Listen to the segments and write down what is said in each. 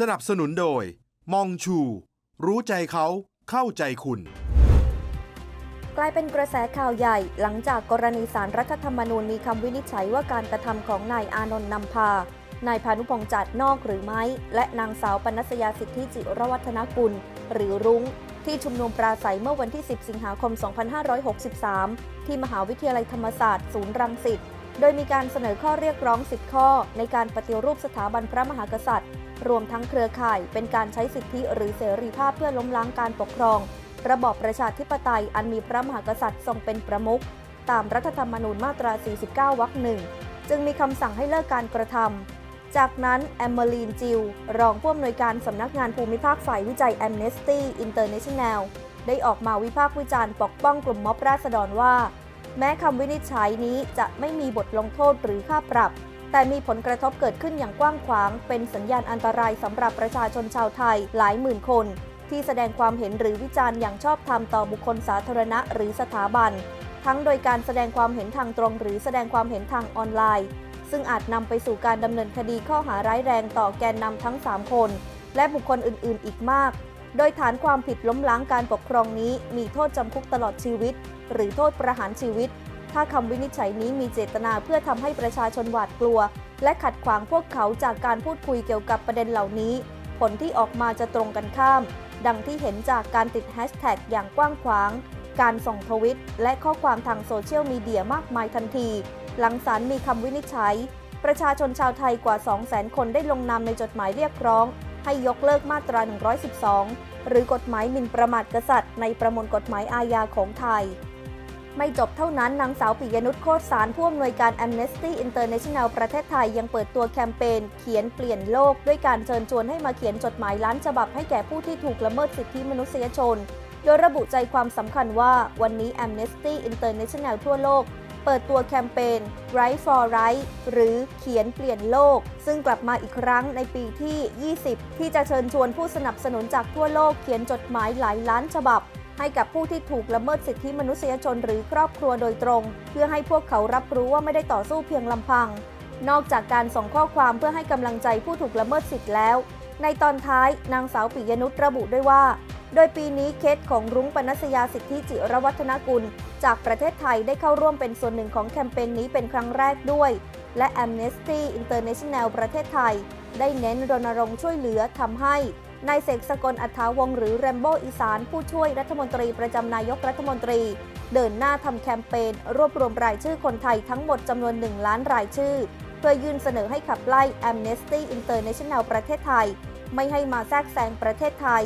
สนับสนุนโดย มองชู รู้ใจเขาเข้าใจคุณ กลายเป็นกระแสข่าวใหญ่ หลังจากกรณีสารรัฐธรรมนูญมีคำวินิจฉัยว่าการกระทำของนายอานนท์นำพานายพานุพงษ์จัดนอกหรือไม่ และนางสาวปนัสยาสิทธิจิรวัฒนกุล หรือรุ้ง ที่ชุมนุมปราศัยเมื่อวันที่ 10 สิงหาคม 2563 ที่มหาวิทยาลัยธรรมศาสตร์ ศูนย์รังสิต โดยมีการเสนอข้อเรียกร้อง 10 ข้อ ในการปฏิรูปสถาบันพระมหากษัตริย์ รวมทั้งเครือข่ายเป็นการใช้สิทธิหรือเสรีภาพเพื่อล้มล้างการปกครอง ระบอบประชาธิปไตยอันมีพระมหากษัตริย์ทรงเป็นประมุขตามรัฐธรรมนูญมาตรา 49 วรรคหนึ่งจึงมีคำสั่งให้เลิกการกระทำ จากนั้นแอมเมลีนจิลรองผู้อำนวยการสำนักงานภูมิภาคฝ่ายวิจัย Amnesty International ได้ออกมาวิพากษ์วิจารณ์ปกป้องกลุ่มม็อบราษฎรว่า แม้คำวินิจฉัยนี้จะไม่มีบทลงโทษหรือค่าปรับ แต่มีผลกระทบเกิดขึ้นอย่างกว้างขวาง เป็นสัญญาณอันตรายสำหรับประชาชนชาวไทยหลายหมื่นคน ที่แสดงความเห็นหรือวิจารณ์อย่างชอบธรรมต่อบุคคลสาธารณะหรือสถาบัน ทั้งโดยการแสดงความเห็นทางตรง หรือแสดงความเห็นทางออนไลน์ ซึ่งอาจนำไปสู่การดำเนินคดีข้อหาร้ายแรงต่อแกนนำทั้ง 3 คน และบุคคลอื่น ๆ อีกมาก โดยฐานความผิดล้มล้างการปกครองนี้ มีโทษจำคุกตลอดชีวิต หรือโทษประหารชีวิต ถ้าคำวินิจฉัยนี้มีเจตนาเพื่อทำให้ประชาชนหวาดกลัว และขัดขวางพวกเขาจากการพูดคุยเกี่ยวกับประเด็นเหล่านี้ ผลที่ออกมาจะตรงกันข้าม ดังที่เห็นจากการติดแฮชแท็กอย่างกว้างขวาง การส่งทวิต และข้อความทางโซเชียลมีเดียมากมายทันที หลังศาลมีคำวินิจฉัย ประชาชนชาวไทยกว่า 200,000 คนได้ลงนามในจดหมายเรียกร้อง ให้ยกเลิกมาตรา 112 หรือกฎหมายหมิ่นประมาทกษัตริย์ ในประมวลกฎหมายอาญาของไทย ไม่จบเท่านั้นนางสาวปิยนุชโคตรสารผู้อำนวยการ Amnesty International ประเทศไทยยังเปิดตัวแคมเปญเขียนเปลี่ยนโลก ด้วยการเชิญชวนให้มาเขียนจดหมายล้านฉบับให้แก่ผู้ที่ถูกละเมิดสิทธิมนุษยชน โดยระบุใจความสำคัญว่าวันนี้ Amnesty International ทั่วโลกเปิดตัวแคมเปญ Right for Right หรือเขียนเปลี่ยนโลก ซึ่งกลับมาอีกครั้งในปีที่ 20 ที่จะเชิญชวนผู้สนับสนุนจากทั่วโลกเขียนจดหมายหลายล้านฉบับ ให้กับผู้ที่ถูกละเมิดสิทธิมนุษยชนหรือครอบครัวโดยตรง เพื่อให้พวกเขารับรู้ว่าไม่ได้ต่อสู้เพียงลำพัง นอกจากการส่งข้อความเพื่อให้กำลังใจผู้ถูกละเมิดสิทธิ์แล้ว ในตอนท้ายนางสาวปิยนุชระบุด้วยว่า โดยปีนี้เคสของรุ้งปนัสยาสิทธิจิรวัฒนกุล จากประเทศไทยได้เข้าร่วมเป็นส่วนหนึ่งของแคมเปญนี้เป็นครั้งแรกด้วย และ Amnesty International ประเทศไทย ได้เน้นรณรงค์ช่วยเหลือทำให้ นายเสกสกลอัฐาวงหรือแรมโบ้อีสาน ผู้ช่วยรัฐมนตรีประจำนายกรัฐมนตรี เดินหน้าทำแคมเปญรวบรวมรายชื่อคนไทยทั้งหมดจำนวน 1 ล้านรายชื่อ เพื่อยื่นเสนอให้ขับไล่ Amnesty International ประเทศไทย ไม่ให้มาแทรกแซงประเทศไทย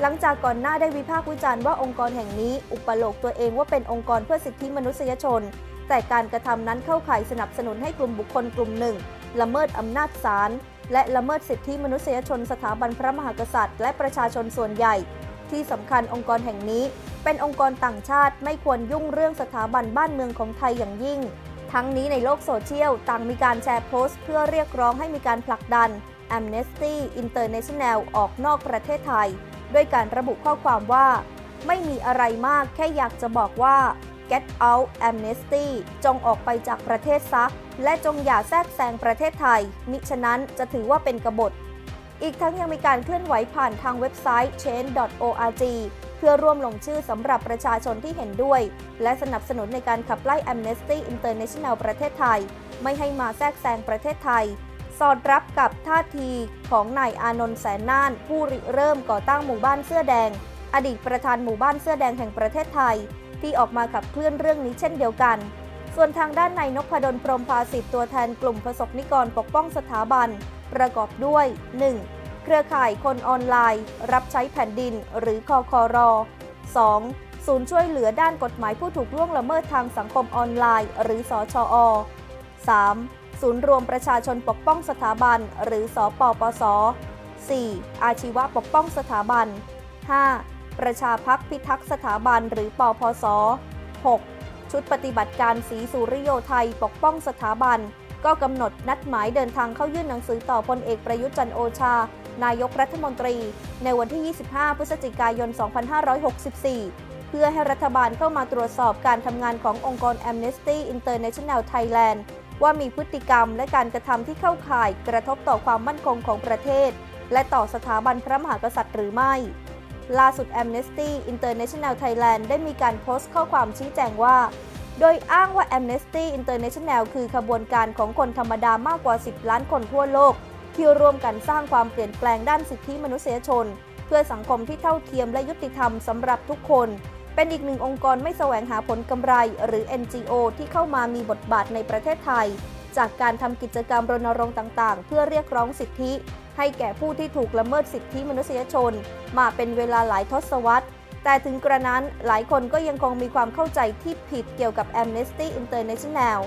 หลังจากก่อนหน้าได้วิพากษ์วิจารณ์ว่าองค์กรแห่งนี้ อุปโลกตัวเองว่าเป็นองค์กรเพื่อสิทธิมนุษยชน แต่การกระทำนั้นเข้าข่ายสนับสนุนให้กลุ่มบุคคลกลุ่มหนึ่งละเมิดอำนาจศาล และละเมิดสิทธิมนุษยชนสถาบันพระมหากษัตริย์ และประชาชนส่วนใหญ่ ที่สำคัญองค์กรแห่งนี้ เป็นองค์กรต่างชาติไม่ควรยุ่งเรื่องสถาบันบ้านเมืองของไทยอย่างยิ่ง ทั้งนี้ในโลกโซเชียลต่างมีการแชร์โพสต์ เพื่อเรียกร้องให้มีการผลักดัน Amnesty International ออกนอกประเทศไทย ด้วยการระบุข้อความว่า ไม่มีอะไรมากแค่อยากจะบอกว่า get out amnesty จงออกไปจากประเทศซะ และจงอย่าแทรกแซงประเทศไทย มิฉะนั้นจะถือว่าเป็นกบฏ อีกทั้งยังมีการเคลื่อนไหวผ่านทางเว็บไซต์ change.org เพื่อร่วมลงชื่อสำหรับประชาชนที่เห็นด้วย และสนับสนุนในการขับไล่ Amnesty International ประเทศไทย ไม่ให้มาแทรกแซงประเทศไทย สอดรับกับท่าทีของนายอานนท์แสนน่าน ผู้ริเริ่มก่อตั้งหมู่บ้านเสื้อแดง อดีตประธานหมู่บ้านเสื้อแดงแห่งประเทศไทย ที่ออกมาขับเคลื่อนเรื่องนี้เช่นเดียวกัน ส่วนทางด้านนายนพดลพรมภาสิทธิ์ตัวแทนกลุ่มประสบนิกรปกป้องสถาบัน ประกอบด้วย 1. เครือข่ายคนออนไลน์ รับใช้แผ่นดิน หรือคอคอรอ 2. ศูนย์ช่วยเหลือด้านกฎหมายผู้ถูกล่วงละเมิดทางสังคมออนไลน์ หรือสอชอ 3. ศูนย์รวมประชาชนปกป้องสถาบัน หรือสอปปส 4. อาชีวะปกป้องสถาบัน 5. ประชาพักพิทักษ์สถาบันหรือปพส 6. ชุดปฏิบัติการสีสุริโยไทยปกป้องสถาบัน ก็กำหนดนัดหมายเดินทางเข้ายื่นหนังสือต่อพลเอกประยุทธ์จันโอชา นายกรัฐมนตรี ในวันที่ 25 พฤศจิกายน 2564 เพื่อให้รัฐบาลเข้ามาตรวจสอบการทำงานขององค์กร Amnesty International Thailand ว่ามีพฤติกรรมและการกระทำที่เข้าข่ายกระทบต่อความมั่นคงของประเทศ และต่อสถาบันพระมหากษัตริย์หรือไม่ ล่าสุด Amnesty International Thailand ได้มีการโพสต์ข้อความชี้แจงว่า โดยอ้างว่า Amnesty International คือขบวนการของคนธรรมดามากกว่า 10 ล้านคนทั่วโลก ที่ร่วมกันสร้างความเปลี่ยนแปลงด้านสิทธิมนุษยชน เพื่อสังคมที่เท่าเทียมและยุติธรรมสำหรับทุกคน เป็นอีกหนึ่งองค์กรไม่แสวงหาผลกำไร หรือ NGO ที่เข้ามามีบทบาทในประเทศไทย จากการทำกิจกรรมรณรงค์ต่างๆ เพื่อเรียกร้องสิทธิ ให้แก่ผู้ที่ถูกละเมิดสิทธิมนุษยชน มาเป็นเวลาหลายทศวรรษ แต่ถึงกระนั้นหลายคนก็ยังคงมีความเข้าใจที่ผิดเกี่ยวกับ Amnesty International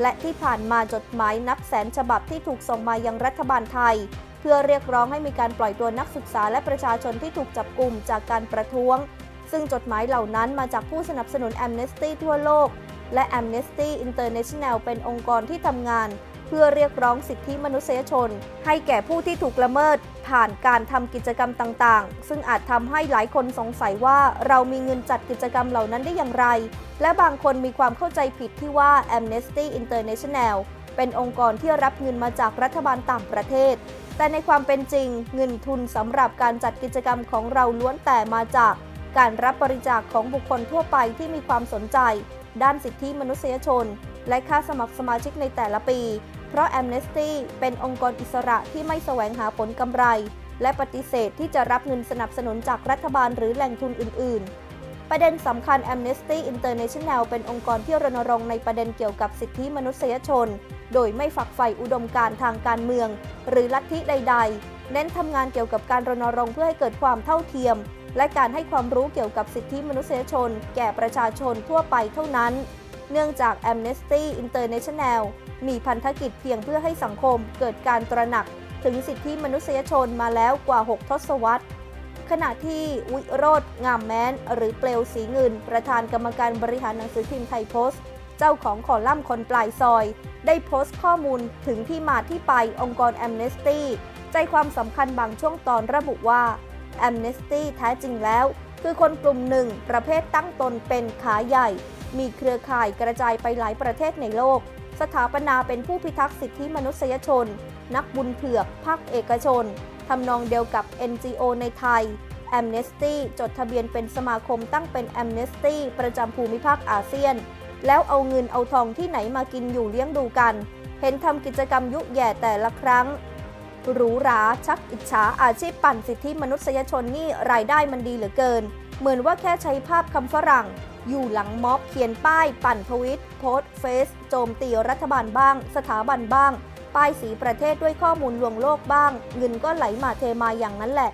และที่ผ่านมาจดหมายนับแสนฉบับที่ถูกส่งมายังรัฐบาลไทย เพื่อเรียกร้องให้มีการปล่อยตัวนักศึกษาและประชาชนที่ถูกจับกลุ่มจากการประท้วง ซึ่งจดหมายเหล่านั้นมาจากผู้สนับสนุน Amnesty ทั่วโลก และ Amnesty International เป็นองค์กรที่ทำงาน เพื่อเรียกร้องสิทธิมนุษยชน ให้แก่ผู้ที่ถูกละเมิด ผ่านการทำกิจกรรมต่างๆ ซึ่งอาจทำให้หลายคนสงสัยว่าเรามีเงินจัดกิจกรรมเหล่านั้นได้อย่างไร และบางคนมีความเข้าใจผิดที่ว่า Amnesty International เป็นองค์กรที่รับเงินมาจากรัฐบาลต่างประเทศ แต่ในความเป็นจริง เงินทุนสำหรับการจัดกิจกรรมของเราล้วนแต่มาจาก การรับบริจาคของบุคคลทั่วไปที่มีความสนใจ ด้านสิทธิมนุษยชน และค่าสมัครสมาชิกในแต่ละปี เพราะ Amnesty เป็นองค์กรอิสระที่ไม่แสวงหาผลกำไร และปฏิเสธที่จะรับเงินสนับสนุนจากรัฐบาลหรือแหล่งทุนอื่น ๆ ประเด็นสำคัญ Amnesty International เป็นองค์กรที่รณรงค์ในประเด็นเกี่ยวกับสิทธิมนุษยชน โดยไม่ฝักใฝ่อุดมการทางการเมือง หรือลัทธิใด ๆ เน้นทำงานเกี่ยวกับการรณรงค์เพื่อให้เกิดความเท่าเทียม และการให้ความรู้เกี่ยวกับสิทธิมนุษยชน แก่ประชาชนทั่วไปเท่านั้น เนื่องจาก Amnesty International มีพันธกิจเพียงเพื่อให้สังคมเกิดการตระหนักถึงสิทธิมนุษยชนมาแล้วกว่า 6 ทศวรรษ ขณะที่วิโรธงามแม้น หรือเปลวสีเงิน ประธานกรรมการบริหารหนังสือพิมพ์ไทยโพสต์ เจ้าของคอลัมน์คนปลายซอย ได้โพสต์ข้อมูลถึงที่มาที่ไปองค์กร Amnesty ใจความสำคัญบางช่วงตอนระบุว่า Amnesty แท้จริงแล้ว คือคนกลุ่มหนึ่งประเภทตั้งตนเป็นขาใหญ่ มีเครือข่ายกระจายไปหลายประเทศในโลก สถาปนาเป็นผู้พิทักษ์สิทธิมนุษยชน นักบุญเผือกภาคเอกชนทำนองเดียวกับ NGO ในไทย Amnesty จดทะเบียนเป็นสมาคมตั้งเป็น Amnesty ประจำภูมิภาคอาเซียน แล้วเอาเงินเอาทองที่ไหนมากินอยู่เลี้ยงดูกัน เห็นทำกิจกรรมยุแย่แต่ละครั้ง หรูหราชักอิจฉาอาชีพปั่นสิทธิมนุษยชนนี่รายได้มันดีเหลือเกิน เหมือนว่าแค่ใช้ภาพคำฝรั่ง อยู่หลังม็อบเขียนป้าย ปั่นทวิตโพสเฟซโจมตีรัฐบาลบ้าง สถาบันบ้าง ป้ายสีประเทศด้วยข้อมูลลวงโลกบ้าง เงินก็ไหลมาเทมาอย่างนั้นแหละ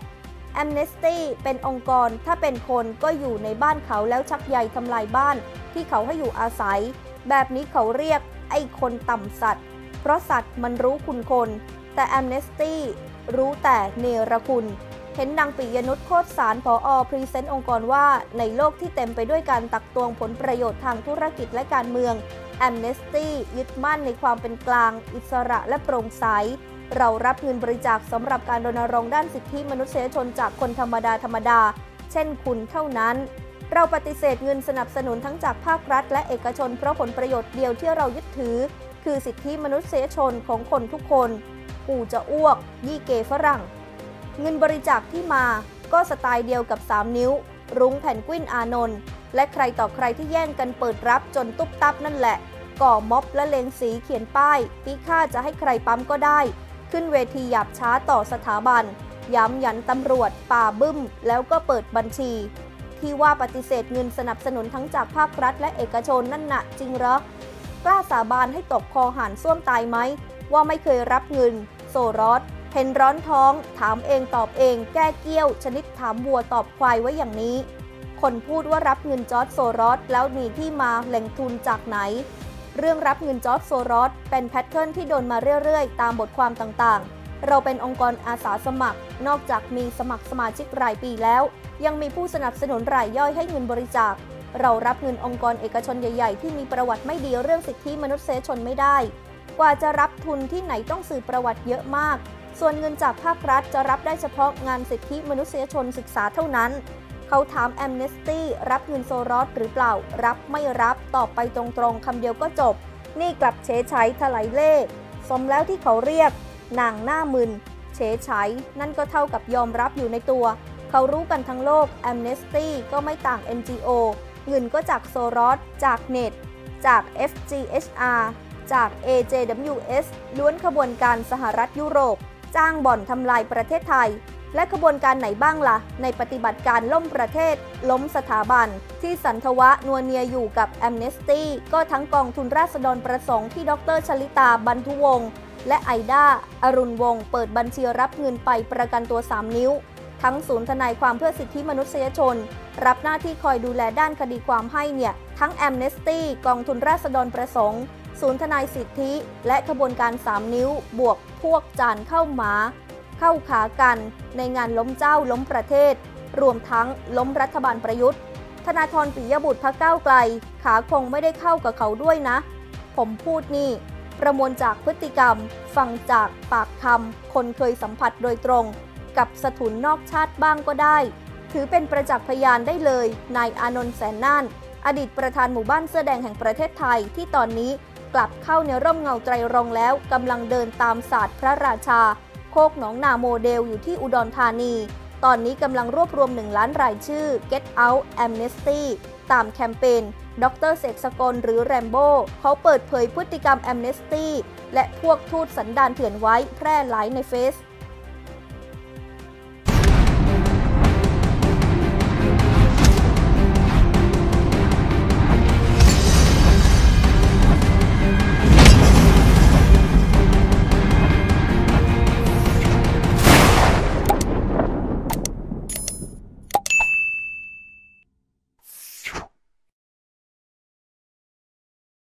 Amnesty เป็นองค์กรถ้าเป็นคนก็อยู่ในบ้านเขาแล้วชักใยทำลายบ้าน ที่เขาให้อยู่อาศัย แบบนี้เขาเรียกไอ้คนต่ำสัตว์ เพราะสัตว์มันรู้คุณคน แต่ Amnesty รู้แต่เนรคุณ เห็นดังปิยนุชโคตรสารพออพรีเซนต์องค์กรว่าในโลกที่เต็มไปด้วยการตักตวงผลประโยชน์ทางธุรกิจและการเมือง Amnesty ยึดมั่นในความเป็นกลาง อิสระและโปร่งใส เรารับเงินบริจาคสำหรับการรณรงค์ด้านสิทธิมนุษยชนจากคนธรรมดาธรรมดา เช่นคุณเท่านั้น เราปฏิเสธเงินสนับสนุนทั้งจากภาครัฐ และเอกชนเพราะผลประโยชน์เดียวที่เรายึดถือ คือสิทธิมนุษยชนของคนทุกคน กูจะอ้วก ยี่เกฝรั่ง เงินบริจาคที่มาก็สไตล์เดียวกับ 3 นิ้ว รุ้งแผ่นกวินอานนท์และใครต่อใครที่แย่งกันเปิดรับจนตุ๊บตับนั่นแหละ ก่อม็อบและเลงสีเขียนป้ายพิฆาจะให้ใครปั๊มก็ได้ ขึ้นเวทีหยาบช้าต่อสถาบัน ย้ำยันตำรวจ ปาบึ้ม แล้วก็เปิดบัญชี ที่ว่าปฏิเสธเงินสนับสนุนทั้งจากภาครัฐและเอกชนนั่นนะจริงหรอกล้าสาบานให้ตกคอห่านส้วมตายไหม ว่าไม่เคยรับเงิน โซรอสเห็นร้อนท้อง ถามเองตอบเอง แก้เกี้ยว ชนิดถามวัวตอบควายไว้อย่างนี้ คนพูดว่ารับเงินจอร์จ โซรอสแล้วมีที่มาแหล่งทุนจากไหน เรื่องรับเงินจอร์จ โซรอสเป็น pattern ที่โดนมาเรื่อยๆ ตามบทความต่างๆ เราเป็นองค์กรอาสาสมัคร นอกจากมีสมัครสมาชิกรายปีแล้ว ยังมีผู้สนับสนุนรายย่อยให้เงินบริจาค เรารับเงินองค์กรเอกชนใหญ่ ๆ ที่มีประวัติไม่ดีเรื่องสิทธิมนุษยชนไม่ได้ กว่าจะรับทุนที่ไหนต้องสืบประวัติเยอะมาก ส่วนเงินจากภาครัฐจะรับได้เฉพาะงานสิทธิมนุษยชนศึกษาเท่านั้น เขาถามแอมเนสตี้รับเงินโซรอสหรือเปล่า รับไม่รับตอบไปตรงๆคำเดียวก็จบ นี่กลับเฉยใช้ถลายเล่สมแล้วที่เขาเรียกนางหน้ามึนเฉยฉยนั่นก็เท่ากับยอมรับอยู่ในตัว เขารู้กันทั้งโลก Amnesty ก็ไม่ต่าง NGO เงินก็จากโซรอสจากเน็ตจาก FGHR จาก AJWS ล้วนขบวนการสหรัฐยุโรป จ้างบ่อนทำลายประเทศไทย และขบวนการไหนบ้างละ่ะ ในปฏิบัติการล่มประเทศ ล้มสถาบัน ที่สันทวะนัวเนียอยู่กับ Amnesty ก็ทั้งกองทุนราษฎรประสงค์ที่ดรชลิตาบรรทุวงศ์และไอดาอรุณวงศ์เปิดบัญชีรับเงินไปประกันตัว 3 นิ้ว ทั้งศูนย์ทนายความเพื่อสิทธิมนุษยชน รับหน้าที่คอยดูแลด้านคดีความให้เนี่ย ทั้ง Amnesty กองทุนราษฎรประสงค์ ศูนย์ทนายสิทธิ และขบวนการ 3 นิ้ว บวกพวกจานเข้าหมา เข้าขากัน ในงานล้มเจ้าล้มประเทศ รวมทั้งล้มรัฐบาลประยุทธ์ ธนาธรปิยบุตรพักก้าวไกล ขาคงไม่ได้เข้ากับเขาด้วยนะ ผมพูดนี่ ประมวลจากพฤติกรรม ฟังจากปากคำคนเคยสัมผัสโดยตรง กับสถุนนอกชาติบ้างก็ได้ ถือเป็นประจักษ์พยานได้เลยนายอานนท์แสนน่านอดีตประธานหมู่บ้านเสื้อแดงแห่งประเทศไทยที่ตอนนี้ กลับเข้าในร่มเงาไตรรงแล้วกำลังเดินตามศาสตร์พระราชา โคกหนองนาโมเดลอยู่ที่อุดรธานี ตอนนี้กำลังรวบรวม1ล้านรายชื่อ Get Out Amnesty ตามแคมเปญดรเสกสกลหรือแรมโบ้เขาเปิดเผยพฤติกรรมแอมเนสตี้และพวกทูตสันดานเถื่อนไว้แพร่หลายในเฟซ